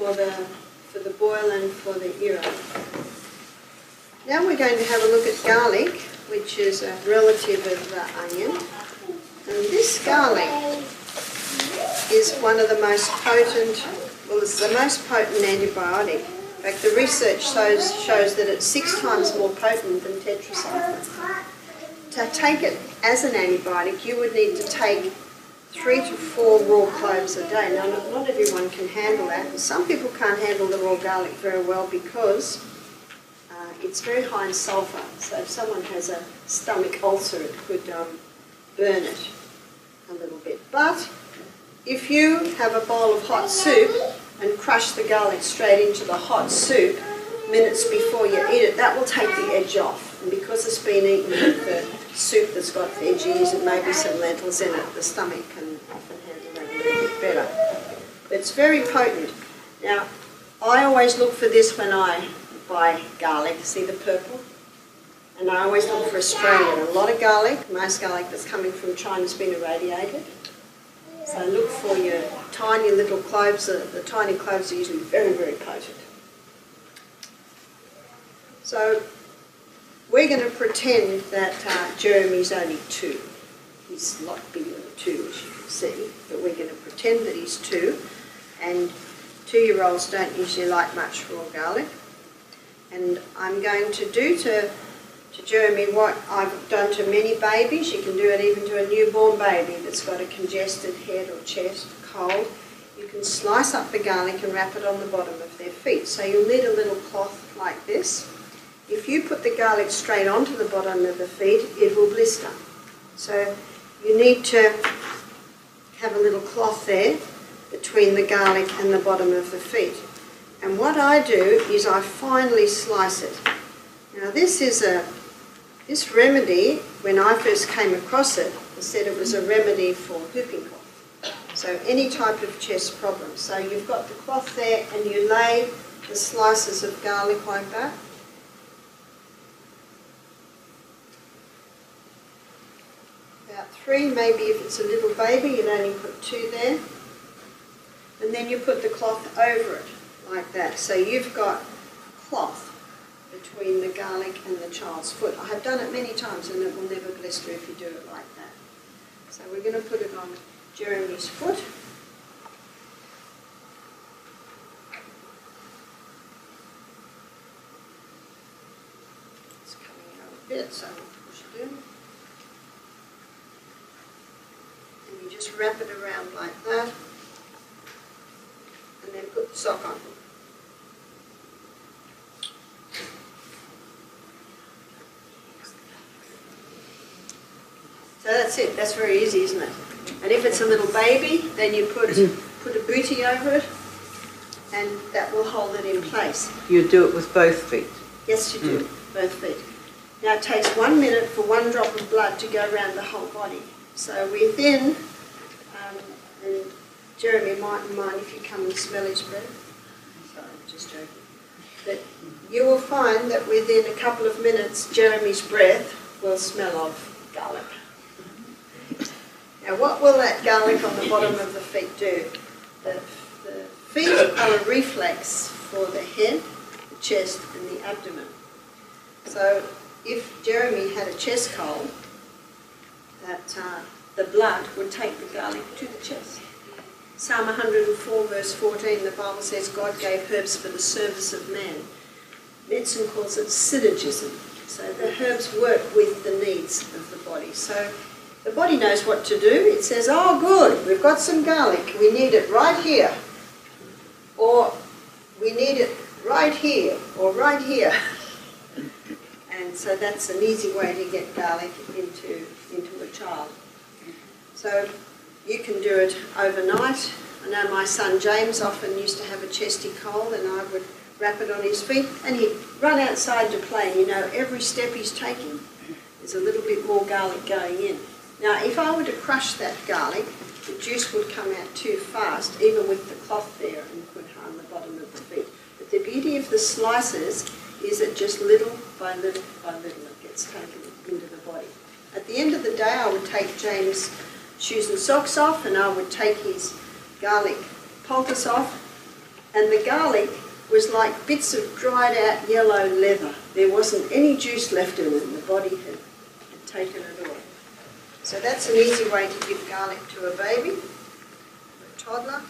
for the, for the boil and for the era. Now we're going to have a look at garlic, which is a relative of the onion. And this garlic is one of the most potent, well, it's the most potent antibiotic. In fact, the research shows, shows that it's six times more potent than tetracycline. To take it as an antibiotic, you would need to take three to four raw cloves a day. Now, not, not everyone can handle that. Some people can't handle the raw garlic very well because uh, it's very high in sulfur. So if someone has a stomach ulcer, it could um, burn it a little bit. But if you have a bowl of hot soup and crush the garlic straight into the hot soup minutes before you eat it, that will take the edge off. And because it's been eaten with soup that's got veggies and maybe some lentils in it, the stomach can often handle that a little bit better. It's very potent. Now, I always look for this when I buy garlic. See the purple? And I always look for Australian. A lot of garlic, most garlic that's coming from China has been irradiated. So look for your tiny little cloves. The, the tiny cloves are usually very, very potent. So we're going to pretend that uh, Jeremy's only two. He's a lot bigger than two, as you can see, but we're going to pretend that he's two. And two-year-olds don't usually like much raw garlic. And I'm going to do to, to Jeremy what I've done to many babies. You can do it even to a newborn baby that's got a congested head or chest, cold. You can slice up the garlic and wrap it on the bottom of their feet. So you'll need a little cloth like this. If you put the garlic straight onto the bottom of the feet, it will blister. So you need to have a little cloth there between the garlic and the bottom of the feet. And what I do is I finely slice it. Now this is a, this remedy, when I first came across it, it said it was a remedy for whooping cough. So any type of chest problem. So you've got the cloth there and you lay the slices of garlic like that. Three, maybe if it's a little baby, you'd only put two there. And then you put the cloth over it like that. So you've got cloth between the garlic and the child's foot. I have done it many times and it will never blister if you do it like that. So we're going to put it on Jeremy's foot. It's coming out a bit, so we'll push it in. And you just wrap it around like that and then put the sock on. So that's it. That's very easy, isn't it? And if it's a little baby, then you put put a booty over it, and that will hold it in place. You do it with both feet. Yes, you do, mm. both feet. Now it takes one minute for one drop of blood to go around the whole body. So within, Jeremy mightn't mind if you come and smell his breath. Sorry, just joking. But you will find that within a couple of minutes, Jeremy's breath will smell of garlic. Now, what will that garlic on the bottom of the feet do? The, the feet are a reflex for the head, the chest, and the abdomen. So, if Jeremy had a chest cold, that uh, the blood would take the garlic to the chest. Psalm 104, verse 14, the Bible says God gave herbs for the service of man. Medicine calls it synergism. So the herbs work with the needs of the body. So the body knows what to do. It says, oh good, we've got some garlic. We need it right here. Or we need it right here, or right here. and so that's an easy way to get garlic into, into a child. So you can do it overnight. I know my son James often used to have a chesty cold and I would wrap it on his feet and he'd run outside to play. You know, every step he's taking, there's a little bit more garlic going in. Now, if I were to crush that garlic, the juice would come out too fast, even with the cloth there, and could harm the bottom of the feet. But the beauty of the slices is that just little by little by little it gets taken into the body. At the end of the day, I would take James' shoes and socks off, and I would take his garlic poultice off, And the garlic was like bits of dried out yellow leather. There wasn't any juice left in it, the body had, had taken it all. So that's an easy way to give garlic to a baby, a toddler.